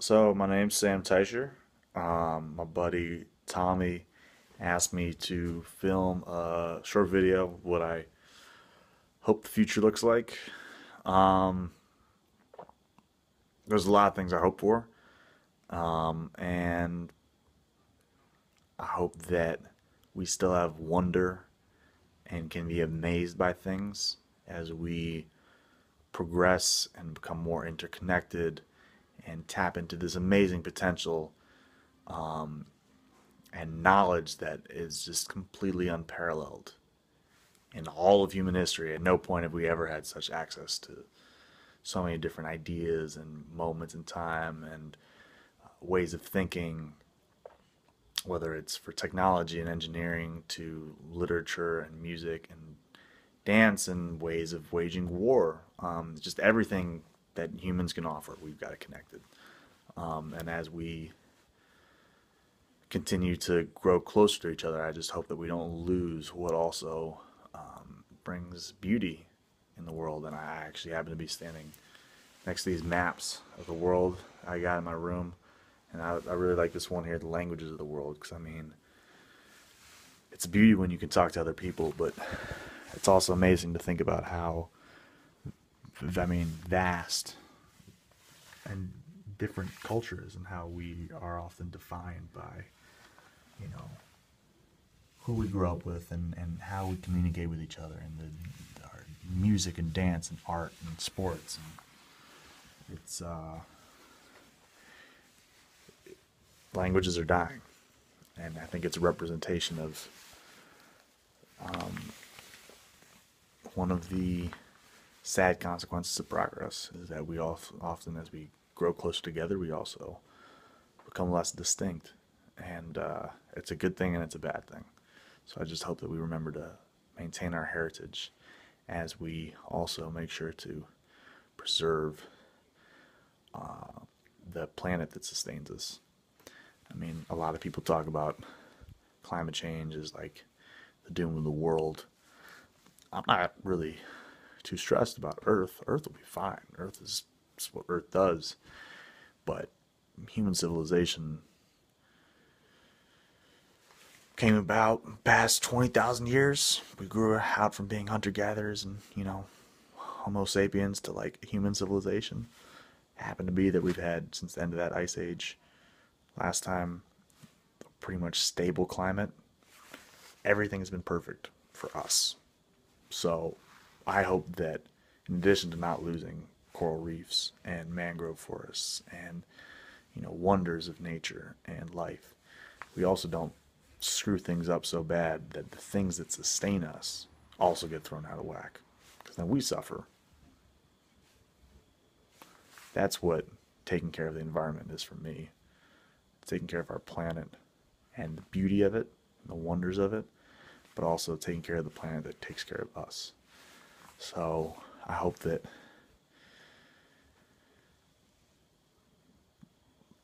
So my name's Sam Teicher. Um, my buddy Tommy asked me to film a short video of what I hope the future looks like. Um, there's a lot of things I hope for, um, and I hope that we still have wonder and can be amazed by things as we progress and become more interconnected and tap into this amazing potential um, and knowledge that is just completely unparalleled in all of human history. At no point have we ever had such access to so many different ideas and moments in time and uh, ways of thinking, whether it's for technology and engineering to literature and music and dance and ways of waging war. Um, just everything that humans can offer, we've got it connected. Um, and as we continue to grow closer to each other, I just hope that we don't lose what also um, brings beauty in the world. And I actually happen to be standing next to these maps of the world I got in my room. And I, I really like this one here, the languages of the world, because I mean, it's beauty when you can talk to other people, but it's also amazing to think about how I mean, vast and different cultures and how we are often defined by, you know, who we grew up with and, and how we communicate with each other and the, our music and dance and art and sports. And it's, uh, languages are dying. And I think it's a representation of um, one of the sad consequences of progress is that we all often, as we grow closer together, we also become less distinct. And uh, it's a good thing and it's a bad thing. So I just hope that we remember to maintain our heritage as we also make sure to preserve uh, the planet that sustains us. I mean, a lot of people talk about climate change as like the doom of the world. I'm not really too stressed about Earth. Earth will be fine. Earth is, is what Earth does. But human civilization came about past 20,000 years. We grew out from being hunter gatherers and, you know, Homo sapiens to like human civilization. Happened to be that we've had since the end of that ice age. Last time, pretty much stable climate. Everything has been perfect for us. So I hope that in addition to not losing coral reefs and mangrove forests and you know wonders of nature and life, we also don't screw things up so bad that the things that sustain us also get thrown out of whack because then we suffer. That's what taking care of the environment is for me. taking care of our planet and the beauty of it, and the wonders of it, but also taking care of the planet that takes care of us. So I hope that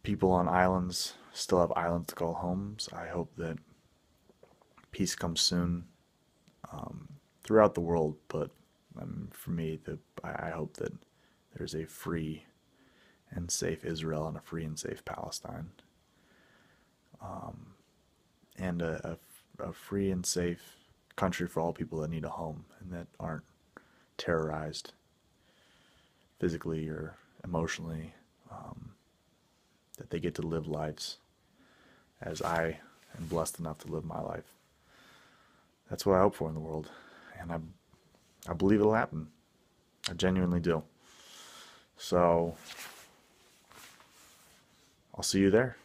people on islands still have islands to call homes. I hope that peace comes soon um, throughout the world, but um, for me, the, I hope that there's a free and safe Israel and a free and safe Palestine. Um, and a, a, a free and safe country for all people that need a home and that aren't terrorized physically or emotionally, um, that they get to live lives as I am blessed enough to live my life. That's what I hope for in the world, and I, I believe it'll happen. I genuinely do. So, I'll see you there.